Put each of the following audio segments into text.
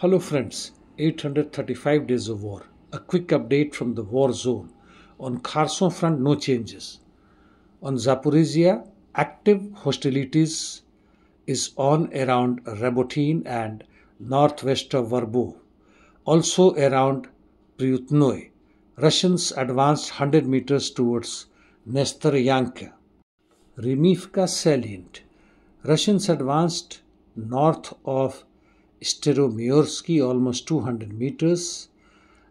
Hello friends, 835 days of war. A quick update from the war zone. On Kherson front, no changes. On Zaporizhia, active hostilities is on around Rabotyne and northwest of Verbov. Also around Pryutnoe. Russians advanced 100 meters towards Nesteryanka. Vremivka salient. Russians advanced north of Staromyorsky almost 200 meters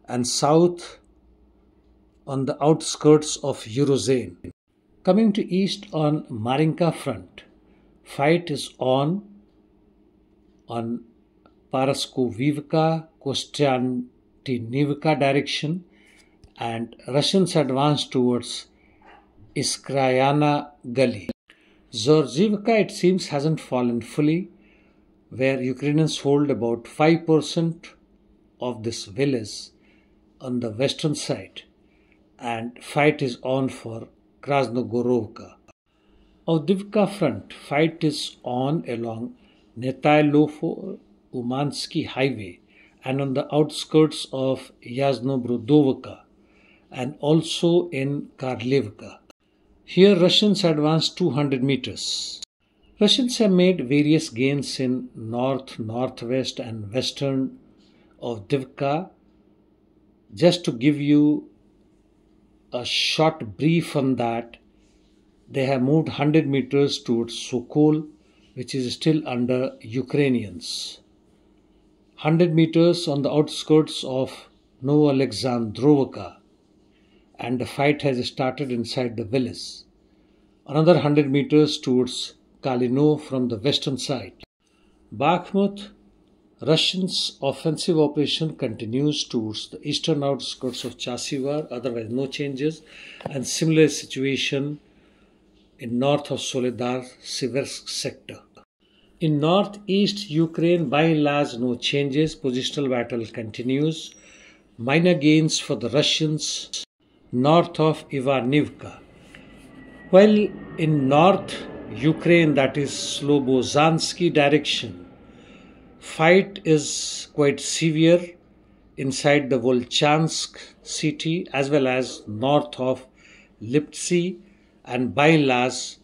and south on the outskirts of Urozhaine. Coming to east on Marinka front, fight is on on Paraskovivka, Kostiantynivka direction and Russians advance towards Iskrayana Gully. Zorzhivka, it seems, hasn't fallen fully, where Ukrainians hold about 5% of this village on the western side, and fight is on for Krasnogorovka. Avdiivka front, fight is on along Netailofo Umansky highway and on the outskirts of Yasnobrodovka and also in Karlivka. Here Russians advanced 200 meters. Russians have made various gains in north, northwest and western Avdiivka. Just to give you a short brief on that, they have moved 100 meters towards Sokol, which is still under Ukrainians. 100 meters on the outskirts of Novoalexandrovka, and the fight has started inside the village. Another 100 meters towards Kalino from the western side. Bakhmut, Russians' offensive operation continues towards the eastern outskirts of Chasiv Yar, otherwise no changes, and similar situation in north of Soledar, Siversk sector. In northeast Ukraine, by and large, no changes. Positional battle continues. Minor gains for the Russians north of Ivanivka. While in north Ukraine, that is Slobozhansky direction, fight is quite severe inside the Volchansk city as well as north of Liptsy and by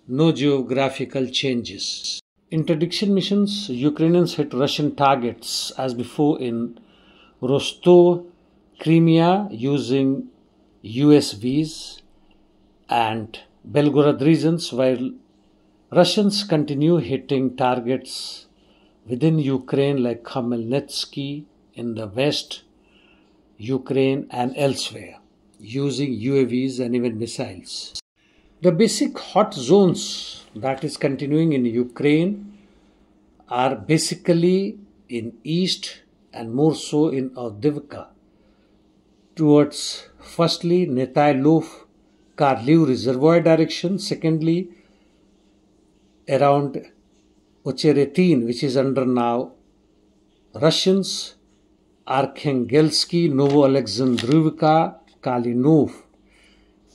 no geographical changes. Interdiction missions Ukrainians hit Russian targets as before in Rostov, Crimea using USVs and Belgorod regions while Russians continue hitting targets within Ukraine like Khmelnytsky in the west, Ukraine and elsewhere using UAVs and even missiles. The basic hot zones that is continuing in Ukraine are basically in east and more so in Avdiivka towards firstly Netailov Karliv reservoir direction, secondly around Ocheretin, which is under now Russians, Arkhangelsky, Novoalexandrivka, Kalinov,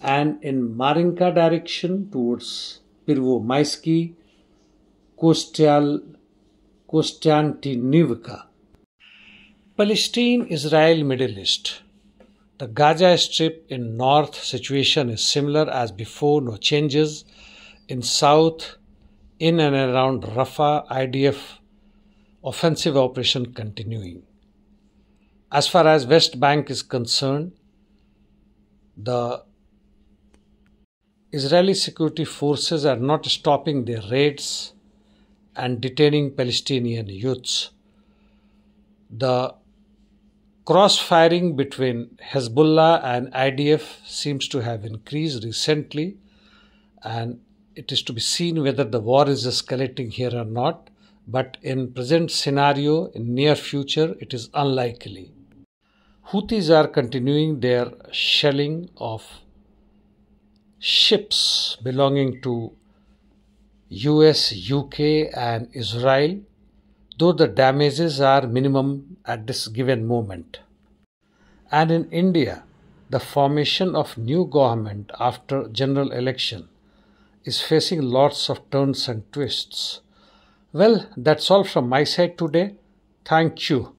and in Marinka direction towards Pervomaisky, Kostial, Kostiantynivka. Palestine, Israel, Middle East. The Gaza Strip in north situation is similar as before, no changes. In south, in and around Rafah, IDF offensive operation continuing. As far as West Bank is concerned, the Israeli security forces are not stopping their raids and detaining Palestinian youths. The Cross-firing between Hezbollah and IDF seems to have increased recently, and it is to be seen whether the war is escalating here or not. But in present scenario, in near future, it is unlikely. Houthis are continuing their shelling of ships belonging to US, UK, and Israel though the damages are minimum at this given moment. And in India, the formation of new government after general election is facing lots of turns and twists. Well, that's all from my side today. Thank you.